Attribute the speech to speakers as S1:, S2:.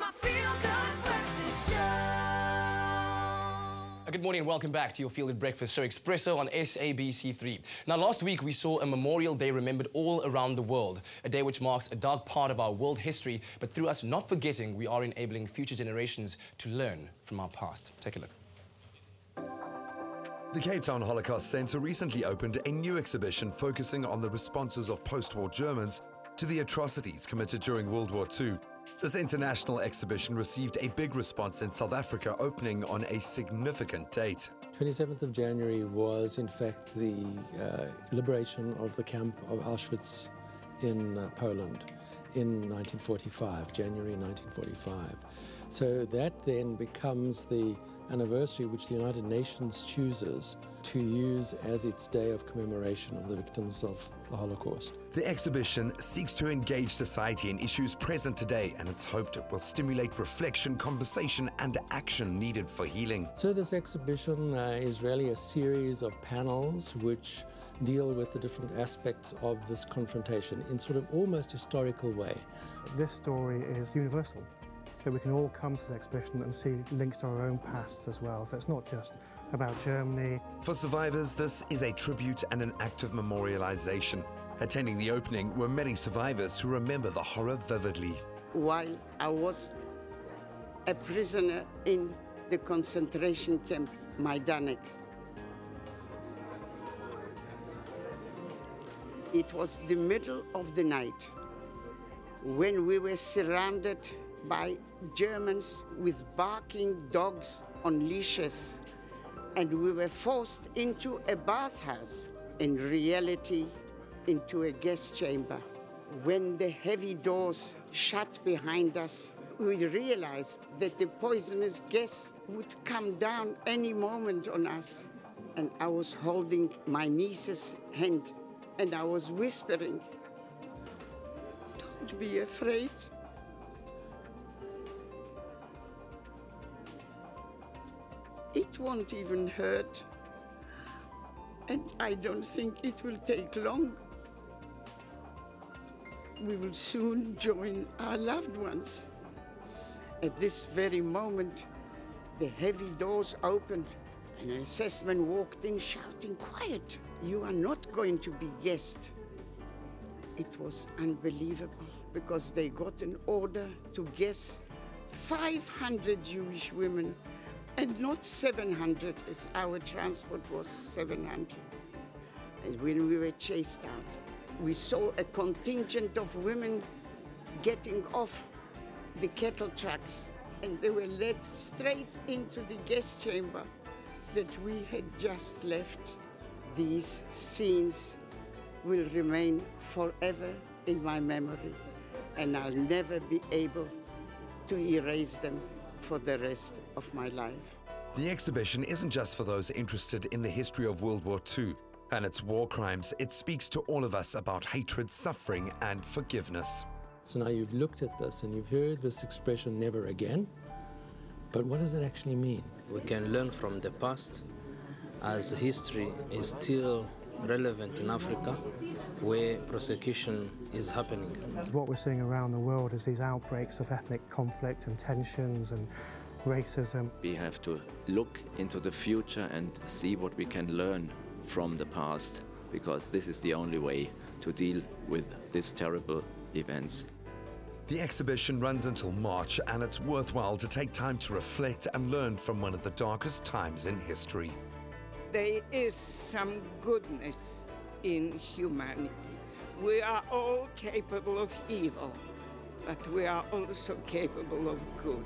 S1: my feel good breakfast show.
S2: Good morning and welcome back to your Fielded Breakfast show, Expresso on SABC3. Now, last week we saw a Memorial Day remembered all around the world, a day which marks a dark part of our world history, but through us not forgetting, we are enabling future generations to learn from our past. Take a look.
S3: The Cape Town Holocaust Centre recently opened a new exhibition focusing on the responses of post war Germans to the atrocities committed during World War II. This international exhibition received a big response in South Africa, opening on a significant date.
S4: 27th of January was, in fact, the uh, liberation of the camp of Auschwitz in uh, Poland in 1945, January 1945. So that then becomes the anniversary which the United Nations chooses to use as its day of commemoration of the victims of the Holocaust.
S3: The exhibition seeks to engage society in issues present today, and it's hoped it will stimulate reflection, conversation, and action needed for healing.
S4: So, this exhibition uh, is really a series of panels which deal with the different aspects of this confrontation in sort of almost historical way.
S5: This story is universal, that we can all come to the exhibition and see links to our own pasts as well. So it's not just about Germany.
S3: For survivors, this is a tribute and an act of memorialization. Attending the opening were many survivors who remember the horror vividly.
S6: while I was a prisoner in the concentration camp Majdanek. It was the middle of the night when we were surrounded by Germans with barking dogs on leashes, and we were forced into a bathhouse, in reality, into a gas chamber. When the heavy doors shut behind us, we realized that the poisonous gas would come down any moment on us. And I was holding my niece's hand and I was whispering, Don't be afraid. It won't even hurt. And I don't think it will take long. We will soon join our loved ones. At this very moment, the heavy doors opened and an SS man walked in shouting, Quiet, you are not going to be guests. It was unbelievable because they got an order to guess 500 Jewish women and not 700 as our transport was 700. And when we were chased out, we saw a contingent of women getting off the kettle trucks and they were led straight into the gas chamber that we had just left. These scenes will remain forever in my memory and I'll never be able to erase them for the rest of my life.
S3: The exhibition isn't just for those interested in the history of World War II and its war crimes, it speaks to all of us about hatred, suffering, and forgiveness.
S4: So now you've looked at this and you've heard this expression never again. But what does it actually mean?
S7: We can learn from the past as history is still relevant in Africa where prosecution is happening.
S5: What we're seeing around the world is these outbreaks of ethnic conflict and tensions and racism.
S8: We have to look into the future and see what we can learn from the past because this is the only way to deal with these terrible events.
S3: The exhibition runs until March, and it's worthwhile to take time to reflect and learn from one of the darkest times in history.
S6: There is some goodness in humanity. We are all capable of evil, but we are also capable of good.